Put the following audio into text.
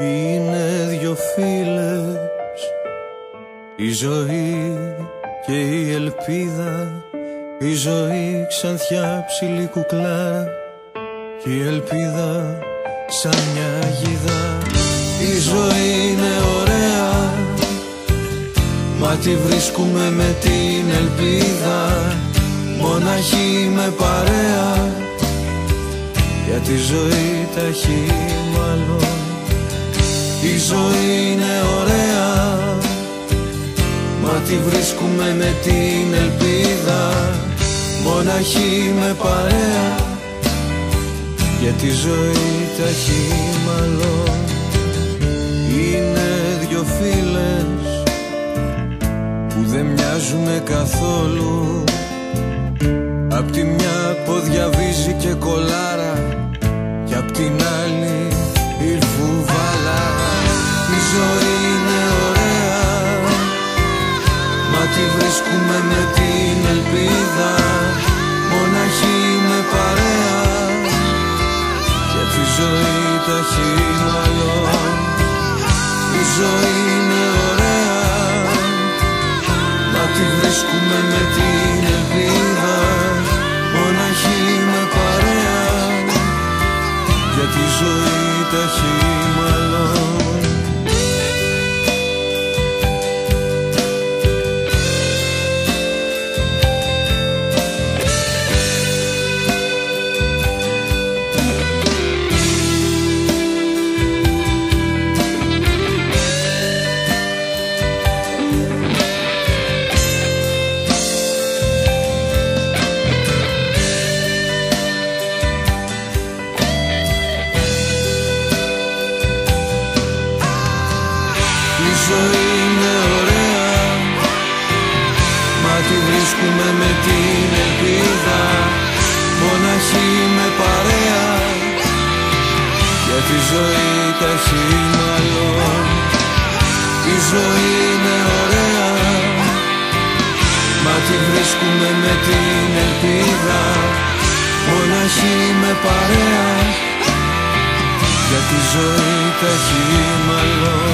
Είναι δυο φίλες Η ζωή και η ελπίδα Η ζωή ξανθιά ψηλή κουκλάρα Και η ελπίδα σαν μια γίδα. Η ζωή είναι ωραία Μα τη βρίσκουμε με την ελπίδα. Μοναχή με παρέα Για τη ζωή τα έχει μάλλον Η ζωή είναι ωραία Μα τη βρίσκουμε με την ελπίδα. Μοναχή με παρέα Για τη ζωή τα έχει μάλλον. Είναι δυο φίλες Που δεν μοιάζουνε καθόλου. Απ' τη μια πόδια βίζει και κολάρα Κι απ' την άλλη βρίσκουμε με την ελπίδα Μοναχή με παρέα. Για τη ζωή τα ζωή είναι ωραία. Μα τη βρίσκουμε με την ελπίδα. Μοναχή με παρέα. Για τη ζωή τα έχει μάλλον Η ζωή είναι ωραία. Μα τη βρίσκουμε με την ελπίδα. Μοναχή με παρέα. Για τη ζωή τα έχει μάλλον